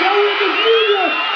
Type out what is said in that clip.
Go with the media.